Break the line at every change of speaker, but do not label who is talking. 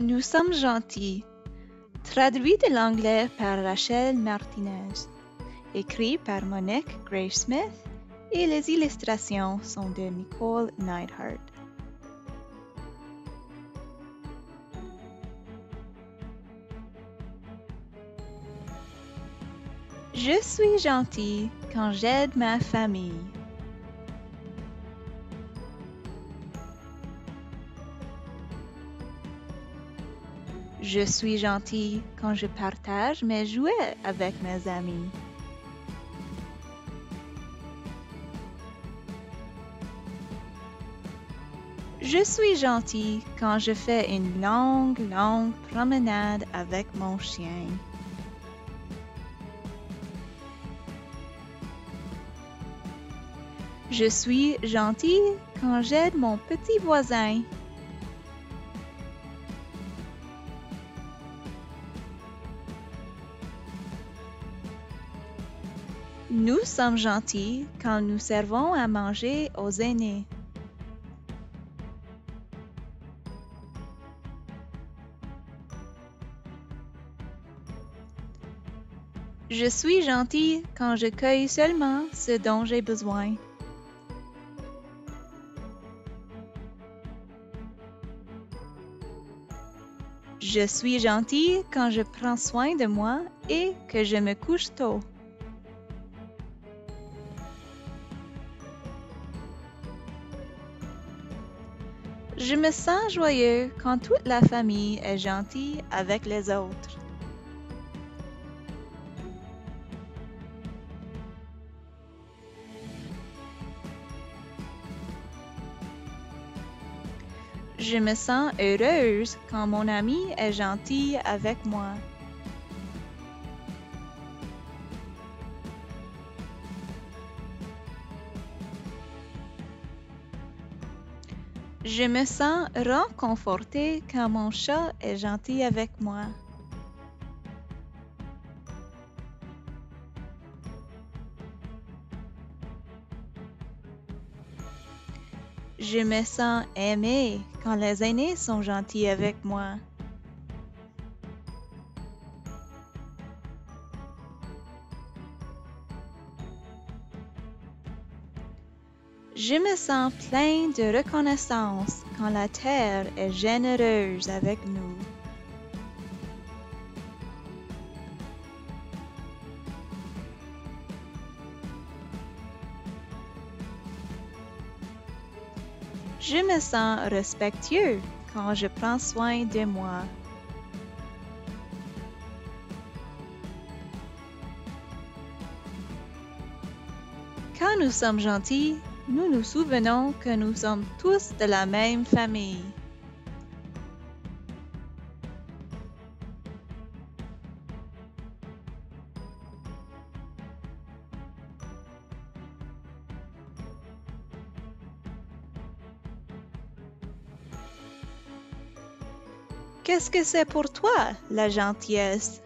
Nous sommes gentils. Traduit de l'anglais par Rachel Martinez. Écrit par Monique Gray Smith et les illustrations sont de Nicole Neidhart. Je suis gentil quand j'aide ma famille. Je suis gentil quand je partage mes jouets avec mes amis. Je suis gentil quand je fais une longue, longue promenade avec mon chien. Je suis gentil quand j'aide mon petit voisin. Nous sommes gentils quand nous servons à manger aux aînés. Je suis gentil quand je cueille seulement ce dont j'ai besoin. Je suis gentil quand je prends soin de moi et que je me couche tôt. Je me sens joyeux quand toute la famille est gentille avec les autres. Je me sens heureuse quand mon ami est gentil avec moi. Je me sens réconfortée quand mon chat est gentil avec moi. Je me sens aimée quand les aînés sont gentils avec moi. Je me sens plein de reconnaissance quand la terre est généreuse avec nous. Je me sens respectueux quand je prends soin de moi. Quand nous sommes gentils, nous nous souvenons que nous sommes tous de la même famille. Qu'est-ce que c'est pour toi, la gentillesse?